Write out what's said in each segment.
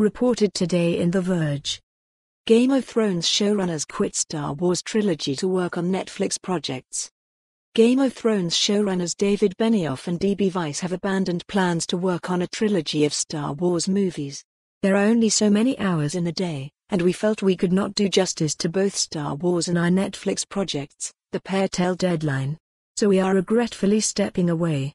reported today in The Verge. Game of Thrones showrunners quit Star Wars trilogy to work on Netflix projects. Game of Thrones showrunners David Benioff and D.B. Weiss have abandoned plans to work on a trilogy of Star Wars movies. There are only so many hours in the day, and we felt we could not do justice to both Star Wars and our Netflix projects, the pair tell Deadline. So we are regretfully stepping away.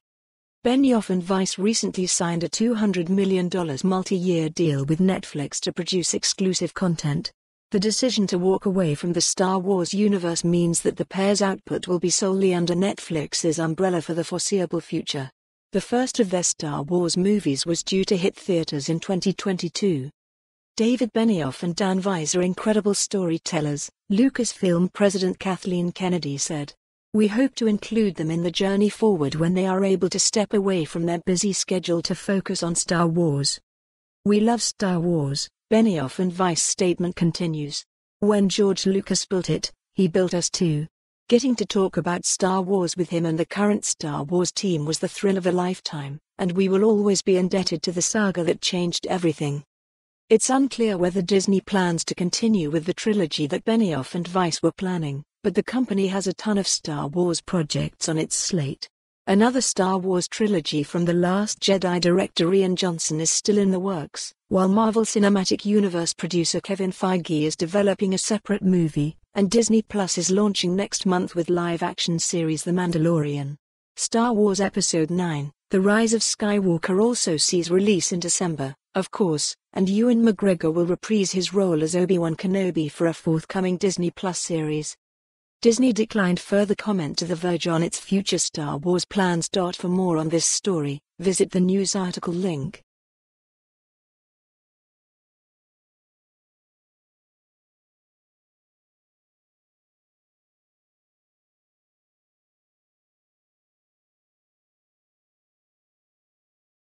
Benioff and Weiss recently signed a $200 million multi-year deal with Netflix to produce exclusive content. The decision to walk away from the Star Wars universe means that the pair's output will be solely under Netflix's umbrella for the foreseeable future. The first of their Star Wars movies was due to hit theaters in 2022. David Benioff and Dan Weiss are incredible storytellers, Lucasfilm president Kathleen Kennedy said. We hope to include them in the journey forward when they are able to step away from their busy schedule to focus on Star Wars. We love Star Wars, Benioff and Weiss statement continues. When George Lucas built it, he built us too. Getting to talk about Star Wars with him and the current Star Wars team was the thrill of a lifetime, and we will always be indebted to the saga that changed everything. It's unclear whether Disney plans to continue with the trilogy that Benioff and Weiss were planning but the company has a ton of Star Wars projects on its slate. Another Star Wars trilogy from The Last Jedi director Rian Johnson is still in the works, while Marvel Cinematic Universe producer Kevin Feige is developing a separate movie, and Disney Plus is launching next month with live-action series The Mandalorian. Star Wars Episode 9, The Rise of Skywalker also sees release in December, of course, and Ewan McGregor will reprise his role as Obi-Wan Kenobi for a forthcoming Disney Plus series. Disney declined further comment to The Verge on its future Star Wars plans. For more on this story, visit the news article link.